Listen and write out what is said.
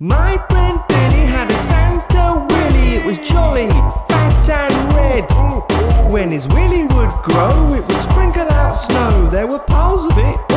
My friend Billy had a Santa Willy. It was jolly, fat and red. When his willy would grow, it would sprinkle out snow. There were piles of it